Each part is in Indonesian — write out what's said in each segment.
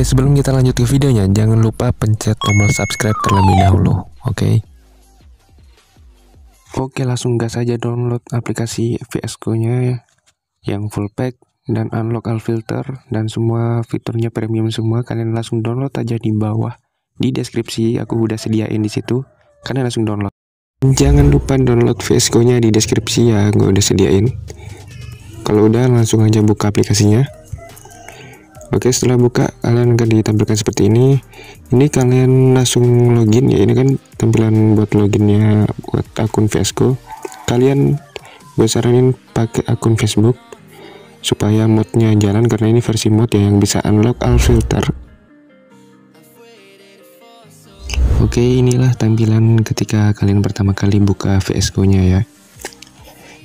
Sebelum kita lanjut ke videonya, jangan lupa pencet tombol subscribe terlebih dahulu, oke? Okay? Oke, langsung gas saja download aplikasi VS Code-nya yang full pack dan unlock all filter dan semua fiturnya premium semua. Kalian langsung download aja di bawah di deskripsi aku udah sediain di situ. Kalian langsung download. Jangan lupa download VS Code-nya di deskripsi ya, gue udah sediain. Kalau udah langsung aja buka aplikasinya. Oke setelah buka kalian akan ditampilkan seperti ini. Ini kalian langsung login ya. Ini kan tampilan buat loginnya buat akun Vesco kalian gue saranin pakai akun Facebook supaya modnya jalan karena ini versi mod ya yang bisa unlock all filter. Oke inilah tampilan ketika kalian pertama kali buka VSCO nya ya.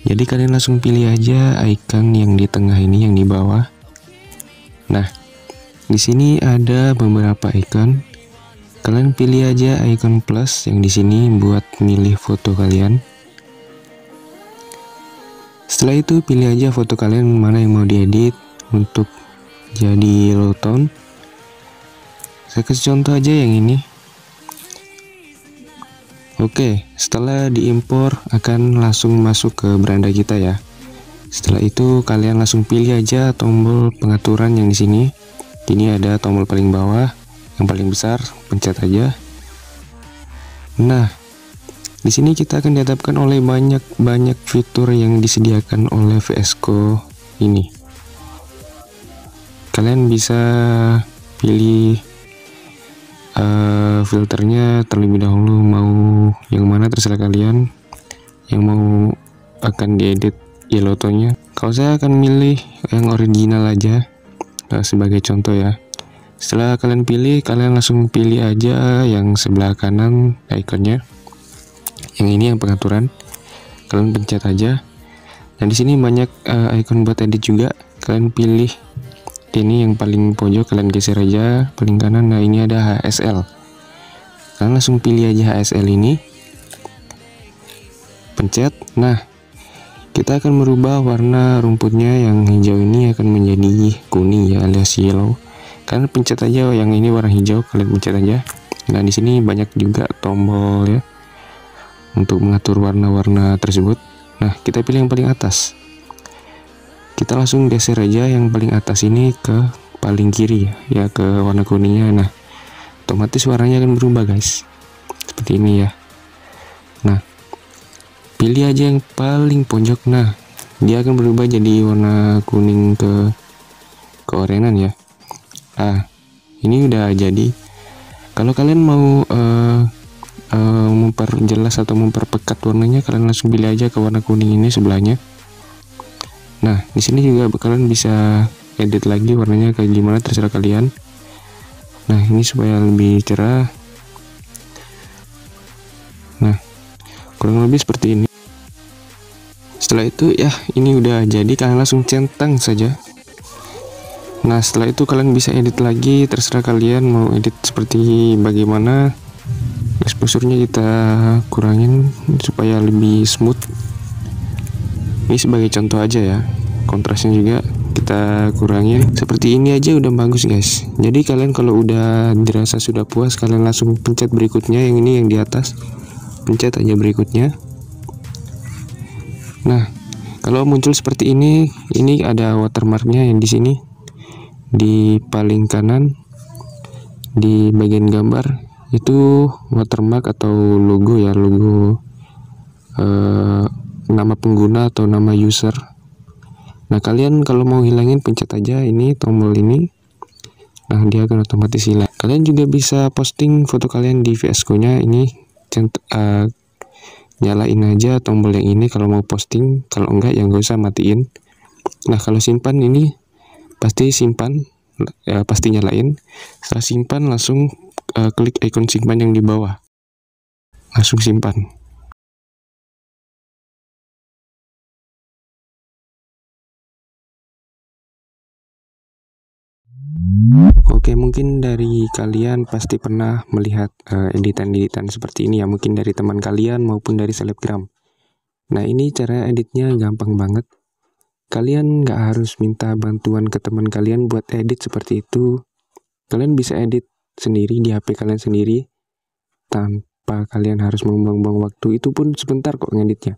Jadi kalian langsung pilih aja icon yang di tengah ini yang di bawah Nah, di sini ada beberapa icon. Kalian pilih aja icon plus yang di sini buat milih foto kalian. Setelah itu pilih aja foto kalian mana yang mau diedit untuk jadi low tone. Saya kasih contoh aja yang ini. Oke, setelah diimpor akan langsung masuk ke beranda kita ya. Setelah itu kalian langsung pilih aja tombol pengaturan yang di sini. Ini ada tombol paling bawah, yang paling besar, pencet aja. Nah, di sini kita akan dihadapkan oleh banyak-banyak fitur yang disediakan oleh VS Code ini. Kalian bisa pilih uh, filternya terlebih dahulu mau yang mana terserah kalian yang mau akan diedit Yelotonya kalau saya akan milih yang original aja nah, sebagai contoh ya. Setelah kalian pilih kalian langsung pilih aja yang sebelah kanan ikonnya. Yang ini yang pengaturan. Kalian pencet aja. Dan di sini banyak uh, icon buat edit juga. Kalian pilih ini yang paling pojok kalian geser aja paling kanan. Nah ini ada HSL kalian langsung pilih aja HSL ini. Pencet. Nah kita akan merubah warna rumputnya yang hijau ini akan menjadi kuning ya alias yellow. Kalian pencet aja yang ini warna hijau, kalian pencet aja. Nah, di sini banyak juga tombol ya untuk mengatur warna-warna tersebut. Nah, kita pilih yang paling atas. Kita langsung geser aja yang paling atas ini ke paling kiri ya, ya ke warna kuningnya. Nah, otomatis warnanya akan berubah, guys. Seperti ini ya. Nah, pilih aja yang paling pojok. Nah dia akan berubah jadi warna kuning ke keorenan ya. Ah ini udah jadi. Kalau kalian mau uh, uh, memperjelas atau memperpekat warnanya kalian langsung pilih aja ke warna kuning ini sebelahnya. Nah di sini juga kalian bisa edit lagi warnanya kayak gimana terserah kalian. Nah ini supaya lebih cerah kurang lebih seperti ini. Setelah itu ya ini udah jadi kalian langsung centang saja. Nah setelah itu kalian bisa edit lagi terserah kalian mau edit seperti bagaimana. Exposure-nya kita kurangin supaya lebih smooth. Ini sebagai contoh aja ya kontrasnya juga kita kurangin. Seperti ini aja udah bagus guys. Jadi kalian kalau udah dirasa sudah puas kalian langsung pencet berikutnya yang ini yang di atas pencet aja berikutnya Nah, kalau muncul seperti ini, ini ada watermarknya yang di sini di paling kanan di bagian gambar itu watermark atau logo ya logo eh, nama pengguna atau nama user. Nah kalian kalau mau hilangin pencet aja ini tombol ini. Nah dia akan otomatis hilang. Kalian juga bisa posting foto kalian di VS nya ini uh, nyalain aja tombol yang ini kalau mau posting. Kalau enggak yang gak usah matiin. Nah kalau simpan ini pasti simpan ya pasti nyalain. Setelah simpan langsung uh, klik icon simpan yang di bawah. Langsung simpan Oke, mungkin dari kalian pasti pernah melihat uh, editan-editan seperti ini ya, mungkin dari teman kalian maupun dari selebgram. Nah, ini cara editnya gampang banget. Kalian nggak harus minta bantuan ke teman kalian buat edit seperti itu. kalian bisa edit sendiri di HP kalian sendiri tanpa kalian harus membuang-buang waktu itu pun sebentar kok ngeditnya